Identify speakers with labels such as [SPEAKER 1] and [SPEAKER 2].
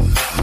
[SPEAKER 1] Mm-hmm.